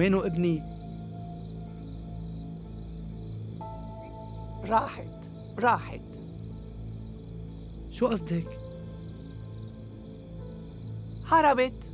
وينه ابني؟ راحت راحت شو قصدك؟ هربت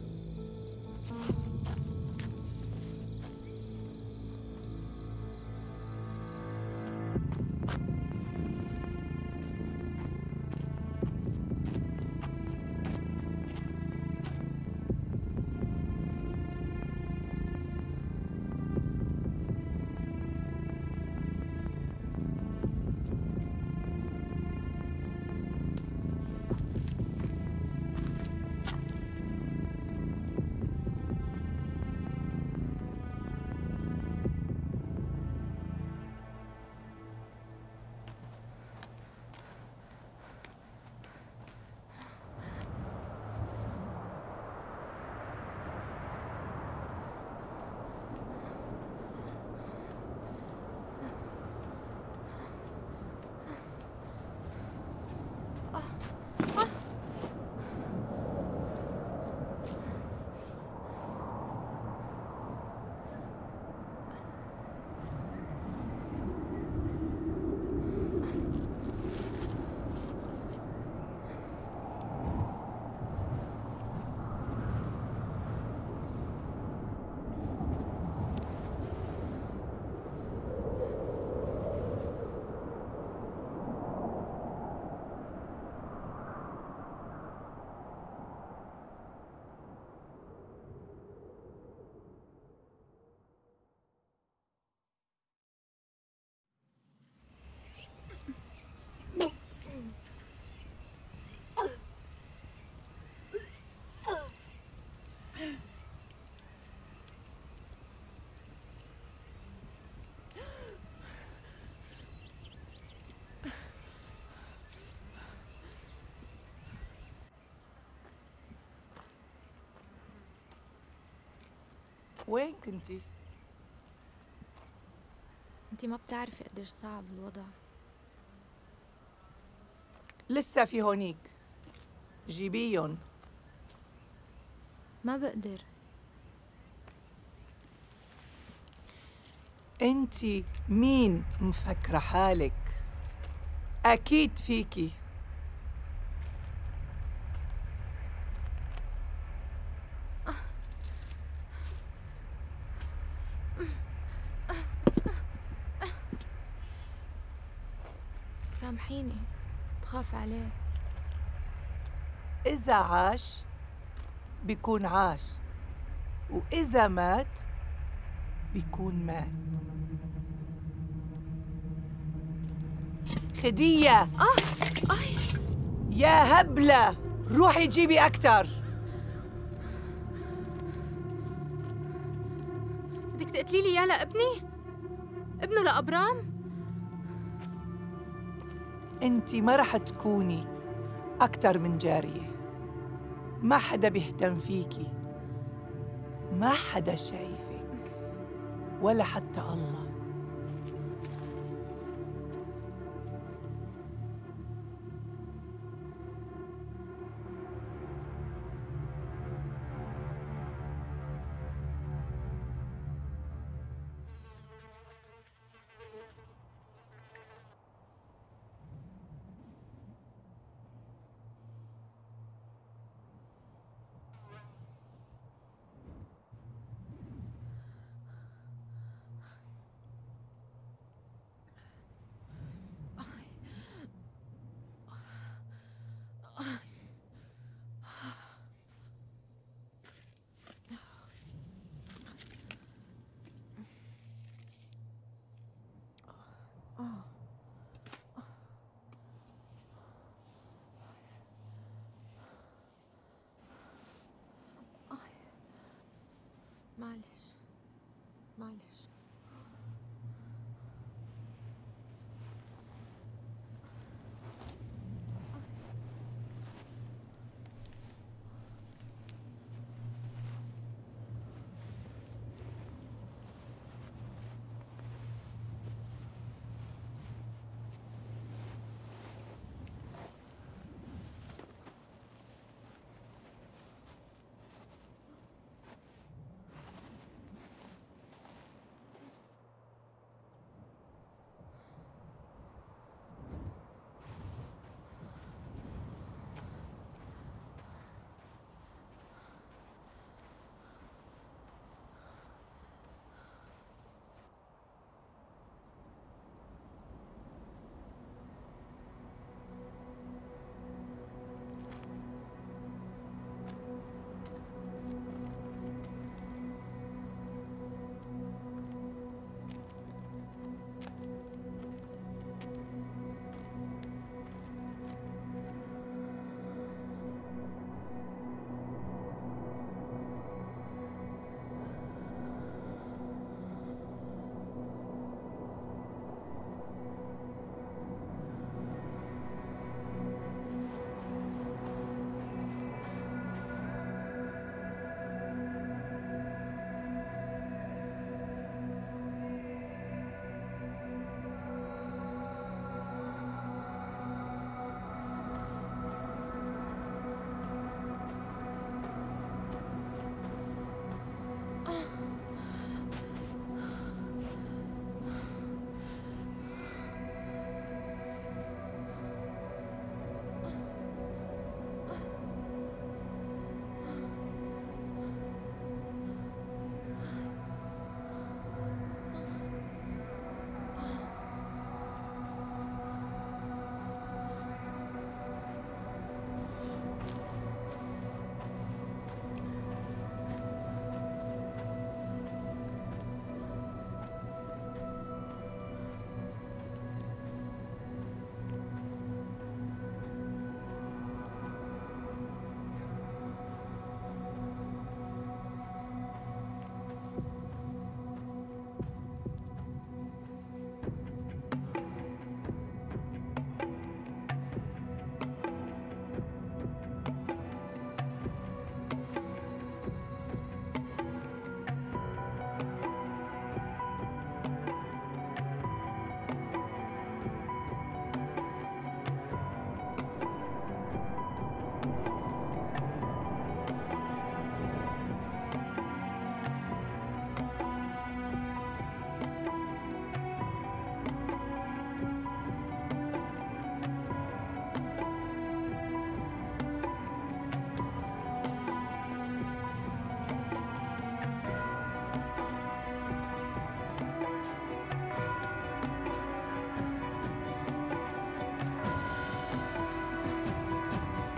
وين كنتي؟ انت ما بتعرفي قديش صعب الوضع. لسه في هونيك. جيبيهم. ما بقدر. انتي مين مفكرة حالك؟ أكيد فيكي. بخاف عليه. إذا عاش بيكون عاش وإذا مات بيكون مات. خدية! آه آي. يا هبلة! روحي جيبي أكتر. بدك تقتلي لي يا لابني؟ ابنه لأبرام؟ أنت ما رح تكوني أكتر من جارية. ما حدا بيهتم فيكي. ما حدا شايفك. ولا حتى الله. Maalesef. Maalesef.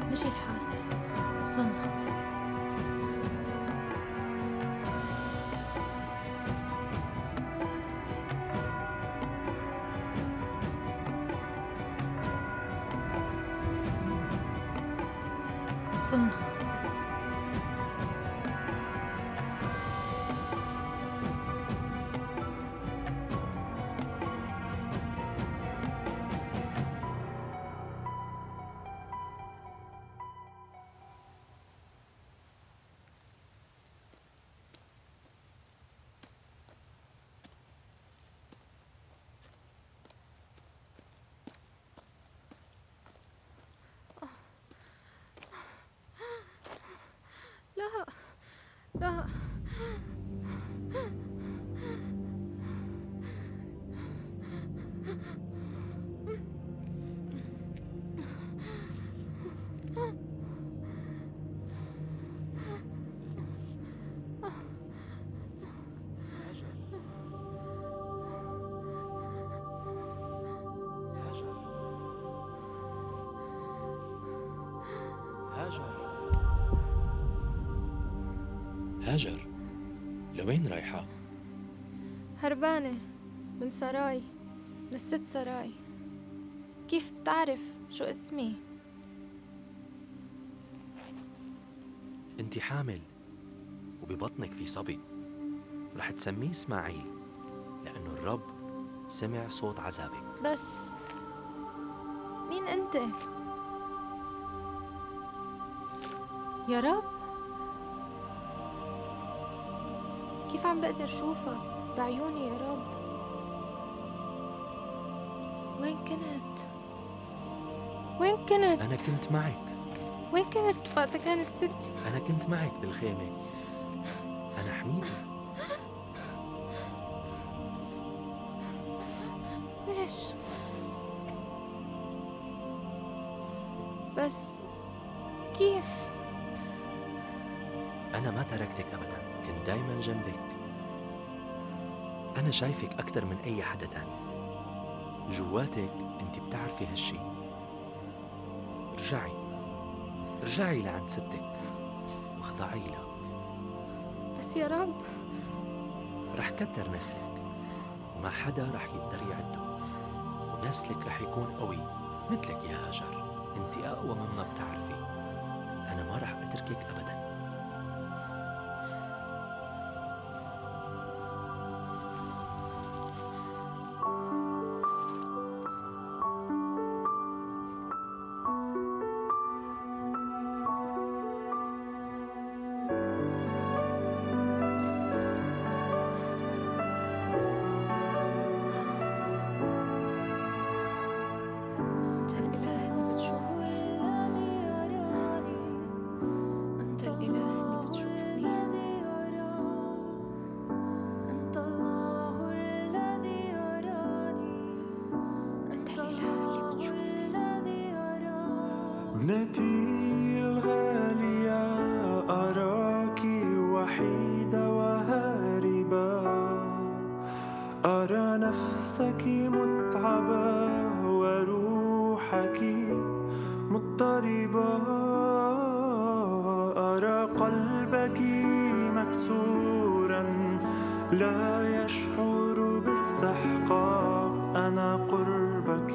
没事的 لا هاجر لوين رايحة؟ هربانة من سراي للست سراي كيف بتعرف شو اسمي؟ انت حامل وببطنك في صبي رح تسميه إسماعيل لأنه الرب سمع صوت عذابك بس مين أنت؟ يا رب كيف عم بقدر شوفك بعيوني يا رب وين كنت؟ وين كنت؟ أنا كنت معك وين كنت وقت كانت ستي؟ أنا كنت معك بالخيمة أنا حميدي ليش؟ بس كيف؟ أنا ما تركتك أبدا. كنت دايما جنبك. أنا شايفك أكتر من أي حدا تاني. جواتك أنت بتعرفي هالشي. ارجعي ارجعي لعند ستك. واخضعي لها. بس يا رب. رح كتر نسلك. وما حدا رح يقدر يعده. ونسلك رح يكون قوي. مثلك يا هاجر. أنت أقوى مما بتعرفي. أنا ما رح أتركك ابدا. ابنتي الغالية أراك وحيدة وهاربة. أرى نفسك متعبة وروحك مضطربة. أرى قلبك مكسورا لا يشعر باستحقاق. أنا قربك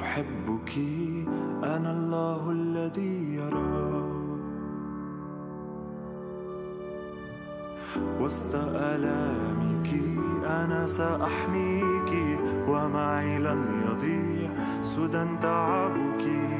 أحبك. أنا الله الذي يرى وسط آلامك أنا سأحميك ومعي لن يضيع سدى تعبك.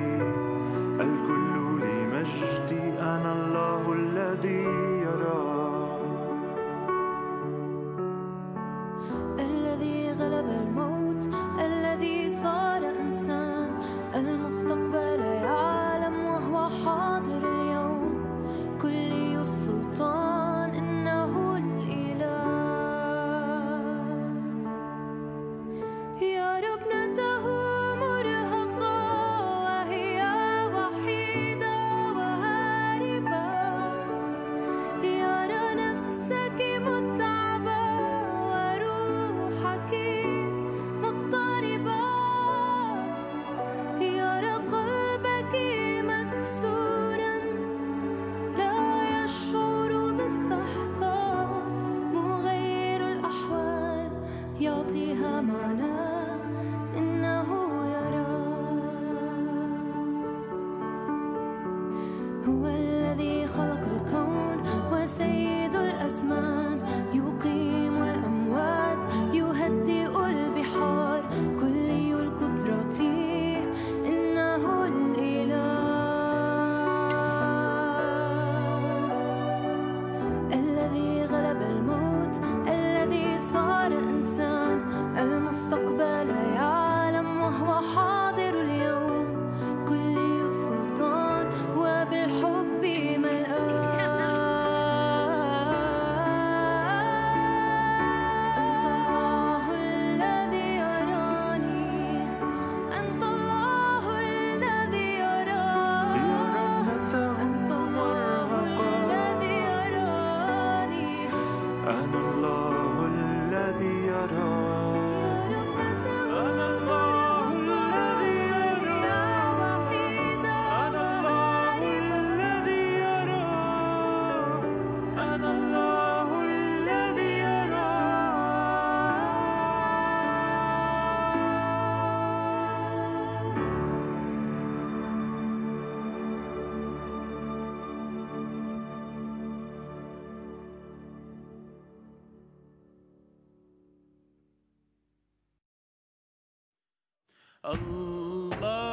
الله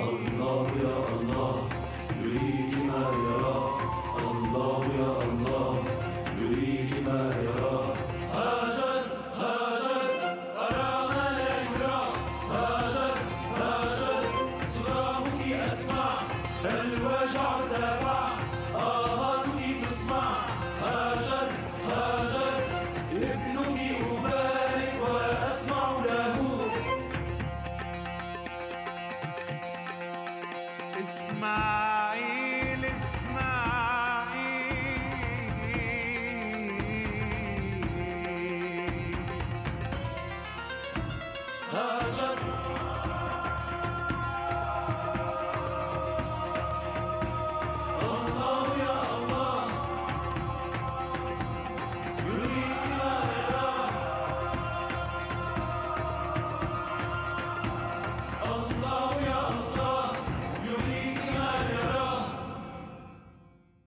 الله يا الله يريد إسماعيل إسماعيل. هاجر.